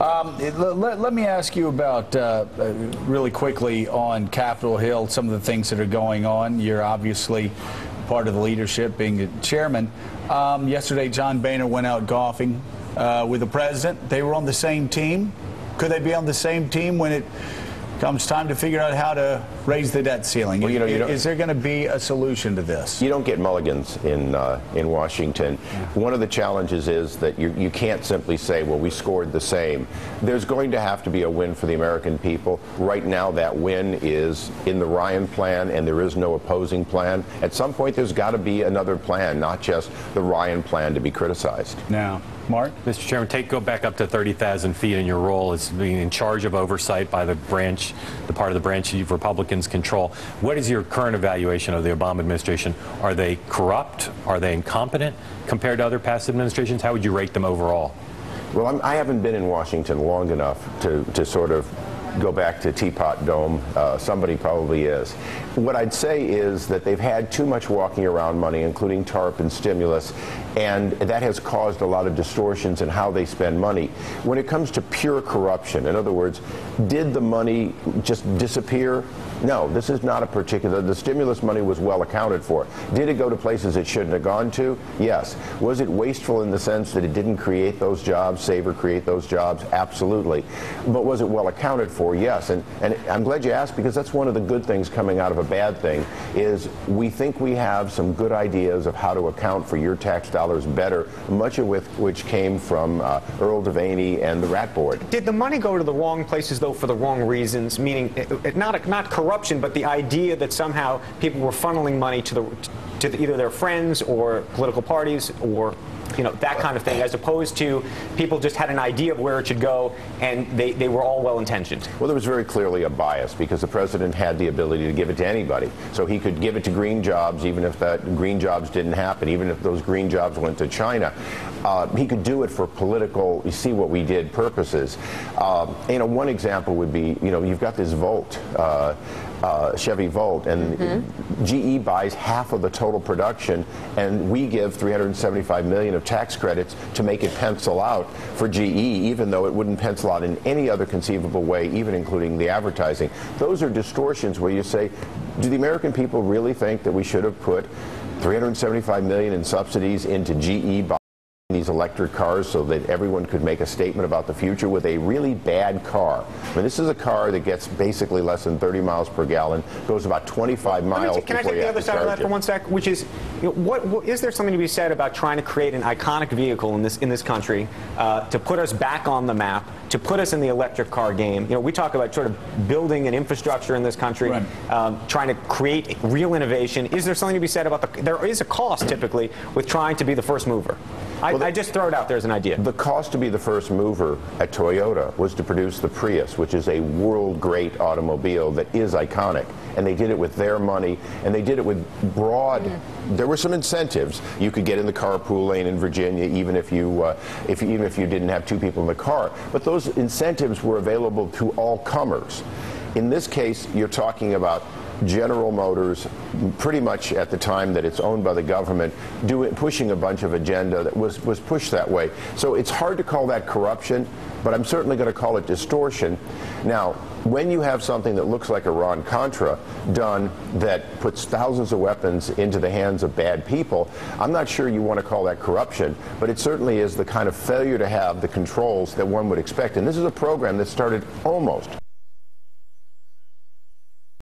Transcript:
Um, let, let, me ask you about, uh, uh, really quickly, on Capitol Hill, some of the things that are going on. You're obviously part of the leadership, being a chairman. Um, yesterday, John Boehner went out golfing uh, with the president. They were on the same team. Could they be on the same team when it comes time to figure out how to raise the debt ceiling. Well, you know, you is there going to be a solution to this? You don't get mulligans in uh, in Washington. Yeah. One of the challenges is that you, you can't simply say, well, we scored the same. There's going to have to be a win for the American people. Right now, that win is in the Ryan plan, and there is no opposing plan. At some point, there's got to be another plan, not just the Ryan plan to be criticized. Now, Mark? Mr. Chairman, take go back up to 30,000 feet in your role as being in charge of oversight by the branch, the part of the branch you Republicans control. What is your current evaluation of the Obama administration? Are they corrupt? Are they incompetent compared to other past administrations? How would you rate them overall? Well, I'm, I have not been in Washington long enough to, to sort of go back to Teapot Dome. Uh, somebody probably is. What I'd say is that they've had too much walking around money, including TARP and stimulus, and that has caused a lot of distortions in how they spend money. When it comes to pure corruption, in other words, did the money just disappear? No, this is not a particular. The stimulus money was well accounted for. Did it go to places it shouldn't have gone to? Yes. Was it wasteful in the sense that it didn't create those jobs, save or create those jobs? Absolutely. But was it well accounted for? Yes. And, and I'm glad you asked because that's one of the good things coming out of a bad thing is we think we have some good ideas of how to account for your tax dollars better, much of which came from uh, Earl Devaney and the Rat Board. Did the money go to the wrong places, though, for the wrong reasons? Meaning, not, not corruption, but the idea that somehow people were funneling money to the to the, either their friends or political parties or you know, that kind of thing, as opposed to people just had an idea of where it should go and they, they were all well intentioned. Well, there was very clearly a bias because the president had the ability to give it to anybody. So he could give it to green jobs even if that green jobs didn't happen, even if those green jobs went to China. Uh, he could do it for political, you see what we did, purposes. Uh, you know, one example would be, you know, you've got this Volt. Uh, uh, Chevy Volt, and mm-hmm. GE buys half of the total production, and we give 375 million of tax credits to make it pencil out for GE, even though it wouldn't pencil out in any other conceivable way, even including the advertising. Those are distortions where you say, do the American people really think that we should have put 375 million in subsidies into GE? These electric cars so that everyone could make a statement about the future with a really bad car. I mean, this is a car that gets basically less than 30 miles per gallon, goes about 25 miles. Can I take the other side of that for one sec? Which is, you know, what, what is there something to be said about trying to create an iconic vehicle in this in this country uh, to put us back on the map, to put us in the electric car game? You know, we talk about sort of building an infrastructure in this country, right. um, trying to create real innovation. Is there something to be said about the? There is a cost typically with trying to be the first mover. I, well, the, I, just throw it out there as an idea. The cost to be the first mover at Toyota was to produce the Prius, which is a world great automobile that is iconic. And they did it with their money, and they did it with broad. Mm. There were some incentives. You could get in the carpool lane in Virginia, even if you, uh, if even if you didn't have two people in the car. But those incentives were available to all comers. In this case, you're talking about General Motors, pretty much at the time that it's owned by the government, doing pushing a bunch of agenda that was was pushed that way. So it's hard to call that corruption, but I'm certainly going to call it distortion. Now, when you have something that looks like Iran Contra done that puts thousands of weapons into the hands of bad people, I'm not sure you want to call that corruption, but it certainly is the kind of failure to have the controls that one would expect. And this is a program that started almost